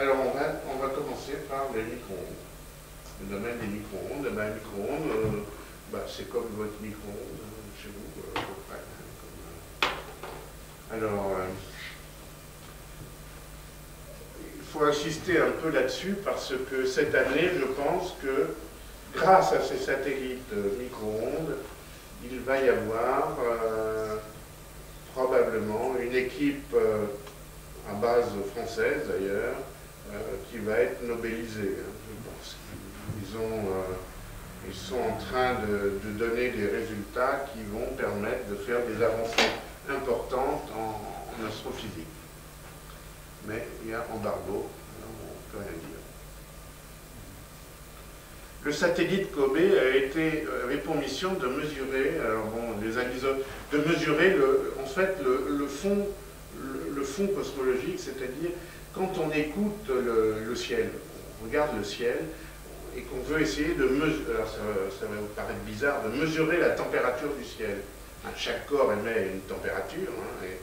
Alors on va, on va commencer par les micro-ondes. Le domaine des micro-ondes, eh ben, les micro-ondes, euh, bah, c'est comme votre micro-ondes euh, chez vous, euh, hein, comme, euh. Alors, il faut insister un peu là-dessus parce que cette année, je pense que grâce à ces satellites micro-ondes, il va y avoir probablement une équipe à base française d'ailleurs qui va être nobelisée. hein, euh, ils sont en train de, donner des résultats qui vont permettre de faire des avancées importantes en, astrophysique. Mais il y a embargo, alors on ne peut rien dire. Le satellite Kobe a été, avait pour mission de mesurer, alors bon, les de mesurer en fait le, fond, le fond cosmologique, c'est-à-dire quand on écoute le, ciel, on regarde le ciel et qu'on veut essayer de mesurer, alors ça, va- vous paraître bizarre, de mesurer la température du ciel. Hein, Chaque corps émet une température, hein, et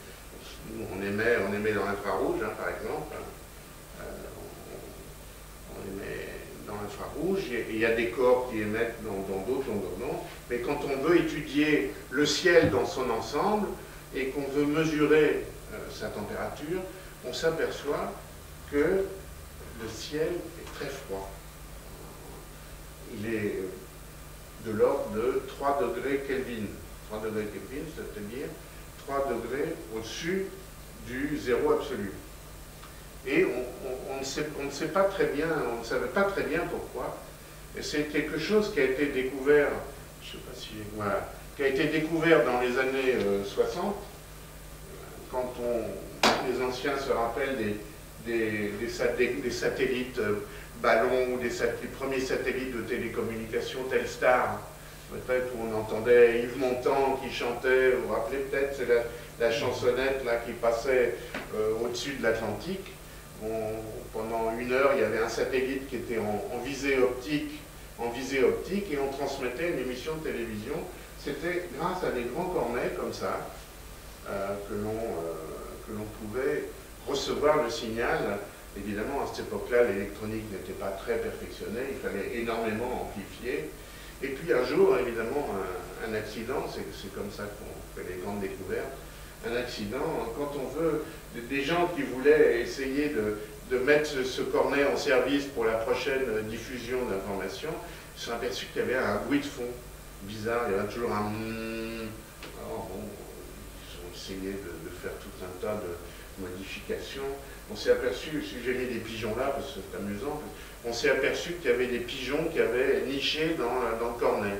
nous on émet, on émet dans l'infrarouge, hein, par exemple. Euh, on, émet dans l'infrarouge, il y a des corps qui émettent dans d'autres d'onde, mais quand on veut étudier le ciel dans son ensemble et qu'on veut mesurer euh, sa température, on s'aperçoit que le ciel est très froid. Il est de l'ordre de 3 degrés Kelvin. 3 degrés Kelvin, c'est-à-dire 3 degrés au-dessus du zéro absolu. Et on, ne sait, pas très bien, on ne savait pas très bien pourquoi. Et c'est quelque chose qui a été découvert, je sais pas si, voilà, qui a été découvert dans les années euh, 60, quand on, les anciens se rappellent des, des, des sat- des- des satellites euh, ballons ou des premiers satellites de télécommunication Telstar, peut-être où on entendait Yves Montand qui chantait, vous vous rappelez peut-être, c'est la, chansonnette là qui passait euh, au-dessus de l'Atlantique. Pendant une heure, il y avait un satellite qui était en, visée optique, en visée optique, et on transmettait une émission de télévision. C'était grâce à des grands cornets comme ça euh, que l'on euh, pouvait recevoir le signal. Évidemment, à cette époque-là, l'électronique n'était pas très perfectionnée, il fallait énormément amplifier. Et puis un jour, évidemment, un, accident, c'est comme ça qu'on fait les grandes découvertes, un accident, quand on veut, des- gens qui voulaient essayer de, de mettre ce, cornet en service pour la prochaine diffusion d'informations, ils se sont aperçus qu'il y avait un bruit de fond bizarre, il y avait toujours un... mm. Alors bon, ils ont essayé de, de faire tout un tas de modifications. On s'est aperçu, si j'ai mis des pigeons là, parce que c'est amusant, on s'est aperçu qu'il y avait des pigeons qui avaient niché dans, dans le cornet.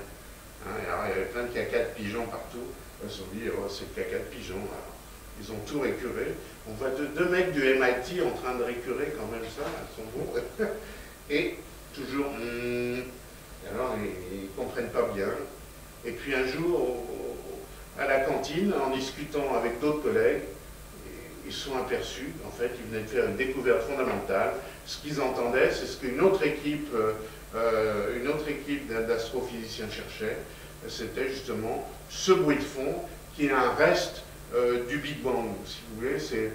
Hein, alors, il y avait plein de caca de pigeons partout. Ils se sont dit, oh, c'est le caca de pigeons. Alors, ils ont tout récuré. On voit deux, mecs du MIT en train de récurer quand même ça, ils sont bons. Et toujours, hmm, alors ils ne comprennent pas bien. Et puis un jour, à la cantine, en discutant avec d'autres collègues, ils sont aperçus, en fait, ils venaient de faire une découverte fondamentale. Ce qu'ils entendaient, c'est ce qu'une autre équipe, euh, euh, équipe d'a- d'astrophysiciens cherchait. C'était justement ce bruit de fond qui est un reste euh, du Big Bang, si vous voulez. C'est,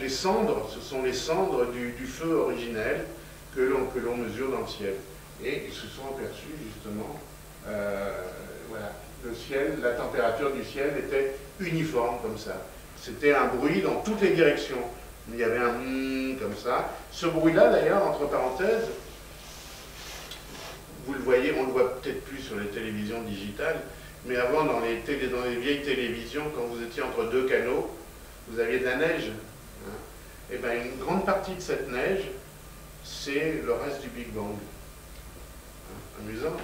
les cendres, ce sont les cendres du, feu originel que l'on, mesure dans le ciel. Et ils se sont aperçus justement, voilà, le ciel, la température du ciel était uniforme comme ça. C'était un bruit dans toutes les directions. Il y avait un hmm comme ça. Ce bruit-là, d'ailleurs, entre parenthèses, vous le voyez, on le voit peut-être plus sur les télévisions digitales, mais avant, dans les, dans les vieilles télévisions, quand vous étiez entre deux canaux, vous aviez de la neige. Et bien, une grande partie de cette neige, c'est le reste du Big Bang. Hein, Amusant.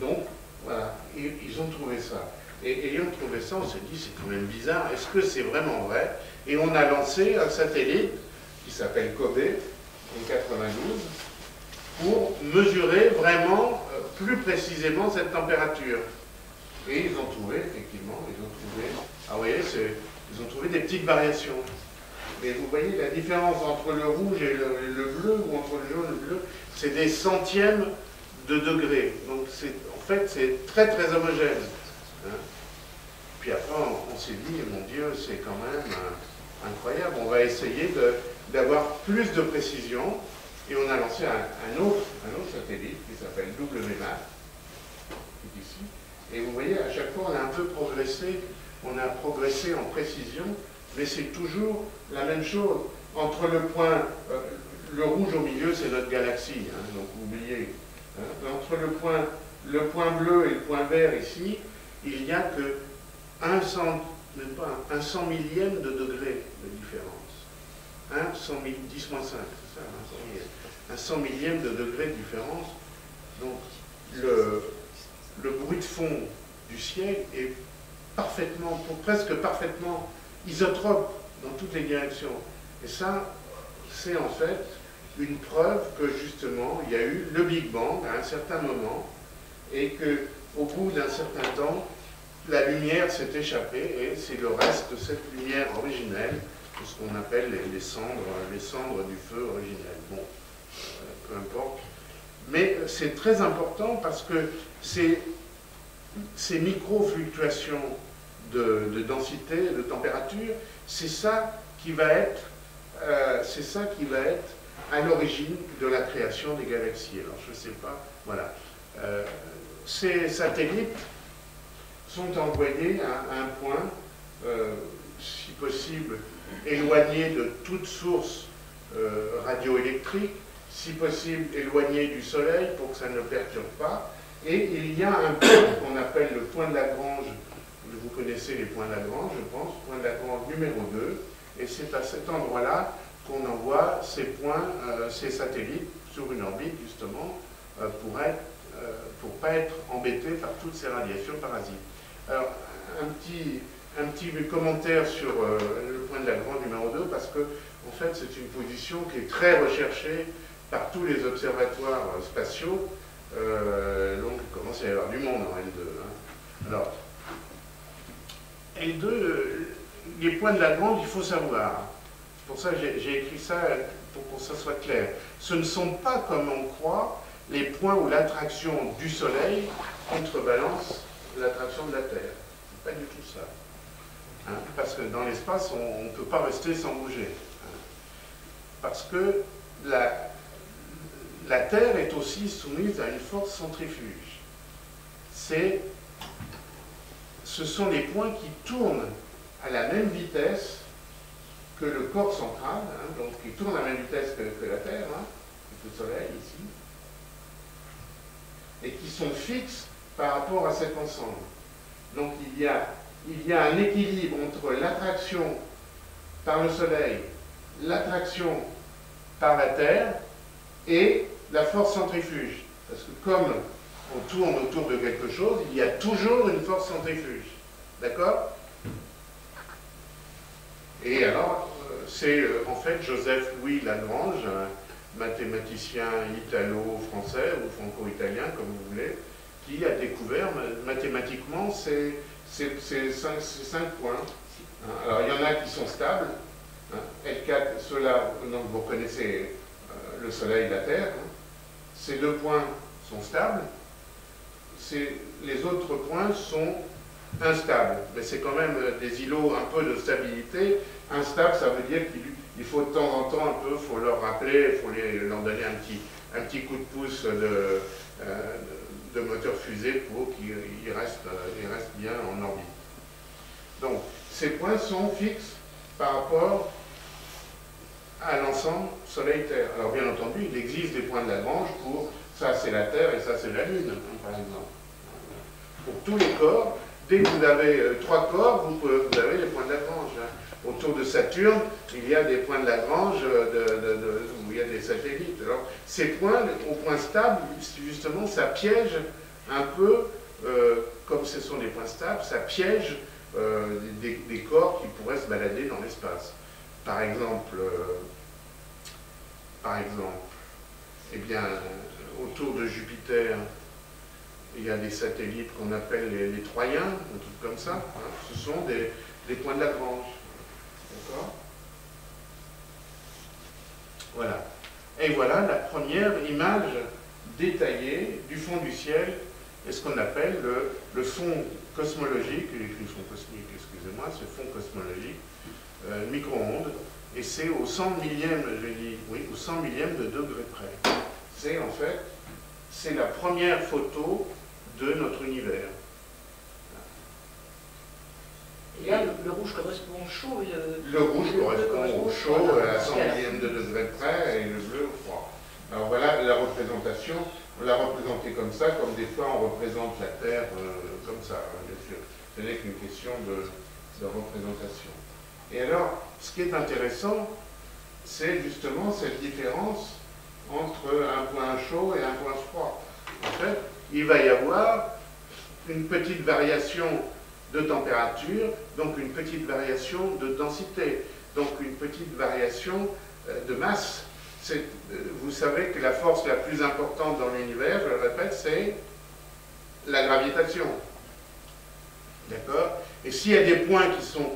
Donc, voilà, ils ont trouvé ça. Et ayant trouvé ça, on s'est dit, c'est quand même bizarre, est-ce que c'est vraiment vrai? Et on a lancé un satellite qui s'appelle Kobe, en 92, pour mesurer vraiment euh, plus précisément cette température. Et ils ont trouvé, effectivement, ils ont trouvé, ah c'est- ils ont trouvé des petites variations. Mais vous voyez la différence entre le rouge et le, le bleu, ou entre le jaune et le bleu, c'est des centièmes de degrés. Donc en fait, c'est très très homogène. Hein. Puis après, on, s'est dit, mon Dieu, c'est quand même euh, incroyable. On va essayer d'avoir plus de précision. Et on a lancé un, autre, satellite qui s'appelle WMAP, ici. Et vous voyez, à chaque fois, on a un peu progressé, on a progressé en précision, mais c'est toujours la même chose. Entre le point, euh, le rouge au milieu, c'est notre galaxie, hein, donc oubliez. Hein. entre le point bleu et le point vert ici, il n'y a que un cent, même pas un, cent millième de degré de différence. Un cent mille, 10 moins 5, c'est ça, un cent millième. De degré de différence. Donc, le, le bruit de fond du ciel est parfaitement, presque parfaitement isotrope dans toutes les directions. Et ça, c'est en fait une preuve que justement, il y a eu le Big Bang à un certain moment et que au bout d'un certain temps, la lumière s'est échappée et c'est le reste de cette lumière originelle, ce qu'on appelle les, cendres, les cendres du feu originel. Bon, euh, peu importe. Mais c'est très important parce que ces, micro-fluctuations de, de, densité, de température, c'est ça qui va être, euh, ça qui va être à l'origine de la création des galaxies. Alors je ne sais pas, voilà. Euh, ces satellites sont envoyés à, un point, euh, si possible, éloigné de toute source radioélectrique, si possible éloigné du Soleil pour que ça ne perturbe pas. Et il y a un point qu'on appelle le point de Lagrange. Vous connaissez les points Lagrange, je pense, point Lagrange numéro 2, et c'est à cet endroit-là qu'on envoie ces points, euh, ces satellites sur une orbite, justement, euh, pour ne euh, pas être embêtés par toutes ces radiations parasites. Alors, un petit, un petit commentaire sur le point de Lagrange numéro 2, parce que, en fait, c'est une position qui est très recherchée par tous les observatoires spatiaux, donc il commence à y avoir du monde en L2. Hein. Alors, L2, les points de Lagrange, il faut savoir. C'est pour ça que j'ai écrit ça, pour que ça soit clair. Ce ne sont pas, comme on croit, les points où l'attraction du Soleil contrebalance l'attraction de la Terre. Pas du tout ça. Hein, parce que dans l'espace, on ne peut pas rester sans bouger. Hein. parce que la, Terre est aussi soumise à une force centrifuge. C'est ce sont les points qui tournent à la même vitesse que le corps central, hein, donc qui tournent à la même vitesse que, la Terre, que le Soleil ici, et qui sont fixes par rapport à cet ensemble. Donc il y a, il y a un équilibre entre l'attraction par le Soleil, l'attraction par la Terre et la force centrifuge. Parce que comme on tourne autour de quelque chose, il y a toujours une force centrifuge. D'accord? Et alors, euh, c'est euh, en fait Joseph Louis Lagrange, un mathématicien italo-français ou franco-italien, comme vous voulez, qui a découvert mathématiquement ces, cinq, points. Hein, alors, il y en a qui sont stables. Hein, L4, ceux-là, vous reconnaissez euh, le Soleil et la Terre. Hein. Ces deux points sont stables les autres points sont instables. Mais c'est quand même des îlots un peu de stabilité. Instable, ça veut dire qu'il faut de temps en temps un peu, faut leur rappeler, il faut leur donner un petit, un petit coup de pouce de, euh, moteur fusée pour qu'ils restent, restent bien en orbite. Donc, ces points sont fixes par rapport à l'ensemble Soleil-Terre. Alors, bien entendu, il existe des points de Lagrange pour ça c'est la Terre et ça c'est la Lune, hein, par exemple pour tous les corps. Dès que vous avez euh, trois corps, vous, avez les points de Lagrange. Autour de Saturne, il y a des points de Lagrange euh, où il y a des satellites. Alors, ces points, au point stable, justement, ça piège un peu, euh, comme ce sont des points stables, ça piège des, corps qui pourraient se balader dans l'espace. Par exemple, par exemple, eh bien, autour de Jupiter, il y a des satellites qu'on appelle les, Troyens, un truc comme ça. Hein. Ce sont des, points de Lagrange. D'accord Voilà. Et voilà la première image détaillée du fond du ciel est ce qu'on appelle le, le, fond cosmologique, le fond cosmique, excusez-moi, ce fond cosmologique, euh, micro-ondes, et c'est au 100 millième, je dis, oui, au 100 millième de degré près. C'est en fait, c'est la première photo de notre univers. Et là, le, rouge correspond au chaud. Le, le rouge correspond au chaud à 100 millième de degré près et le bleu au froid. Alors voilà la représentation. On l'a représentée comme ça, comme des fois on représente la Terre euh, comme ça, hein, bien sûr. Ce n'est qu'une question de, de représentation. Et alors, ce qui est intéressant, c'est justement cette différence entre un point chaud et un point froid. En fait, il va y avoir une petite variation de température, donc une petite variation de densité, donc une petite variation euh, de masse. Euh, vous savez que la force la plus importante dans l'univers, je le répète, c'est la gravitation. D'accord? Et s'il y a des points qui sont